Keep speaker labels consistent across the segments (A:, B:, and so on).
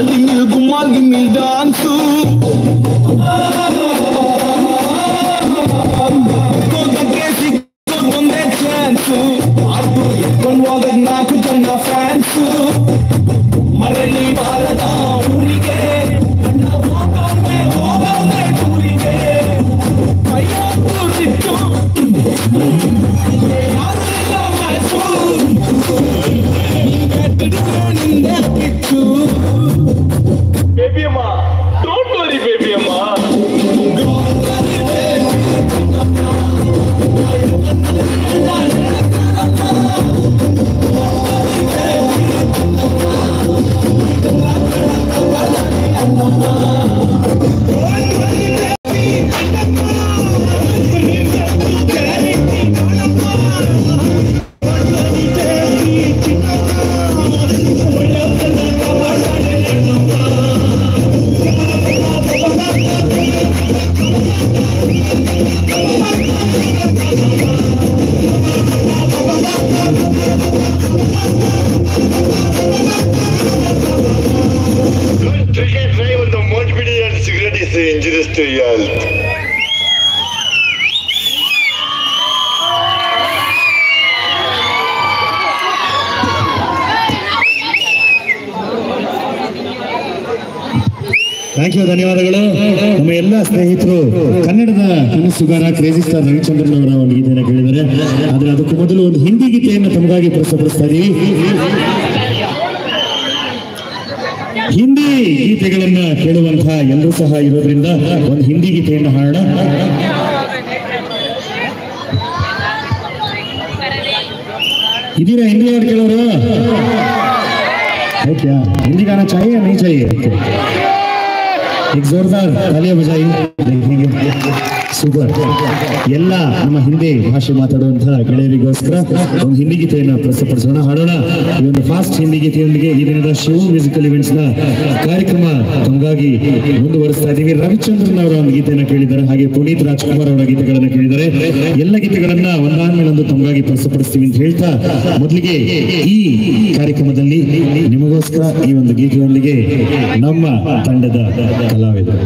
A: அடிமில் கும்மால் கிம்மில் dance నాకు తన fans మరలి భారత ఊరికే Thank you. Come on.
B: Stay healthy. Thank you ಧನ್ಯವಾದಗಳು. ನಮ್ಮ ಎಲ್ಲ ಸ್ನೇಹಿತರು ಕನ್ನಡದ ಕನಸುಗಾರ ಕ್ರೇಜಿ ಸ್ಟಾರ್ ರವಿಚಂದ್ರನ್ ಅವರ ಒಂದು ಗೀತೆಯನ್ನು ಕೇಳಿದರೆ ಆದರೆ ಅದಕ್ಕೂ ಮೊದಲು ಒಂದು ಹಿಂದಿ ಗೀತೆಯನ್ನು ತಮಗಾಗಿ ಪ್ರಸ್ತುತಪಡಿಸ್ತಾ ಇದೀವಿ. ಹಿಂದಿ ಗೀತೆಗಳನ್ನ ಕೇಳುವಂತಹ ಎಲ್ಲರೂ ಸಹ ಇರೋದ್ರಿಂದ ಒಂದು ಹಿಂದಿ ಗೀತೆಯನ್ನು ಹಾಡೋಣ ಇದೀರಾ ಹಿಂದಿ ಹಾಡು ಕೇಳೋರು क्या हिंदी गाना चाहिए या नहीं चाहिए एक जोरदार तालियां बजाई देखेंगे ಸೂಪರ್ ಎಲ್ಲ ನಮ್ಮ ಹಿಂದಿ ಭಾಷೆ ಮಾತಾಡುವಂತಹ ಗೆಳೆಯರಿಗೋಸ್ಕರ ಒಂದು ಹಿಂದಿ ಗೀತೆಯನ್ನು ಪ್ರಸ್ತುತಪಡಿಸೋಣ. ಹಾಡೋಣ. ಈ ಒಂದು ಫಾಸ್ಟ್ ಹಿಂದಿ ಗೀತೆಯೊಂದಿಗೆ ಈ ದಿನದ ಶಿವ ಮ್ಯೂಸಿಕಲ್ ಇವೆಂಟ್ಸ್ನ ಕಾರ್ಯಕ್ರಮ ತಮಗಾಗಿ ಮುಂದುವರಿಸ್ತಾ ಇದ್ದೀವಿ. ರವಿಚಂದ್ರನ್ ಅವರ ಒಂದು ಗೀತೆಯನ್ನು ಕೇಳಿದ್ದಾರೆ. ಹಾಗೆ ಪುನೀತ್ ರಾಜ್ಕುಮಾರ್ ಅವರ ಗೀತೆಗಳನ್ನು ಕೇಳಿದ್ದಾರೆ. ಎಲ್ಲ ಗೀತೆಗಳನ್ನ ಒಂದಾದ್ಮೇಲೊಂದು ತಮಗಾಗಿ ಪ್ರಸ್ತುತಪಡಿಸ್ತೀವಿ ಅಂತ ಹೇಳ್ತಾ ಮೊದಲಿಗೆ ಈ ಕಾರ್ಯಕ್ರಮದಲ್ಲಿ ನಿಮಗೋಸ್ಕರ ಈ ಒಂದು ಗೀತೆಯೊಂದಿಗೆ ನಮ್ಮ ತಂಡದ ಕಲಾವಿದರು.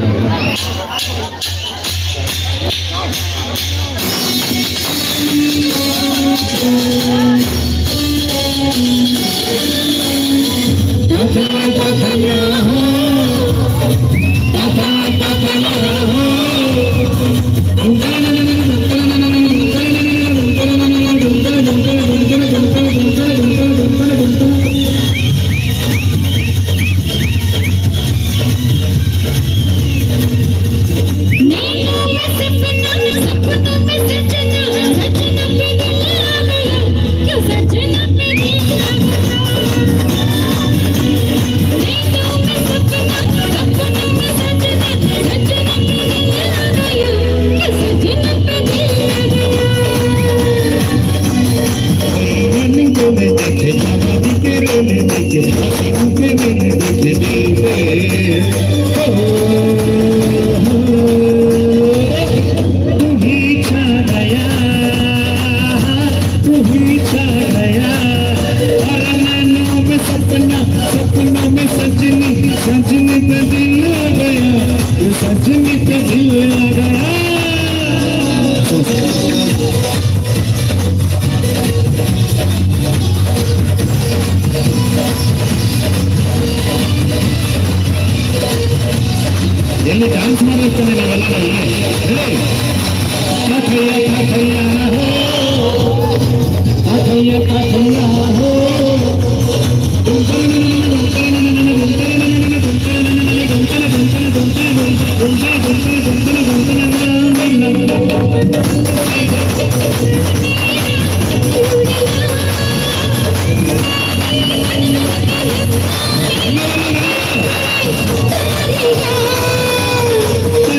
B: मैंने देखे दादी के मैंने देखे दादी के मैंने देखे बेटे तू ही छा गया तू ही छा गया अरमानों में सपना सपनों में सजनी सजनी पे दिल आ गया सजनी पे दिल आ गया Yeah.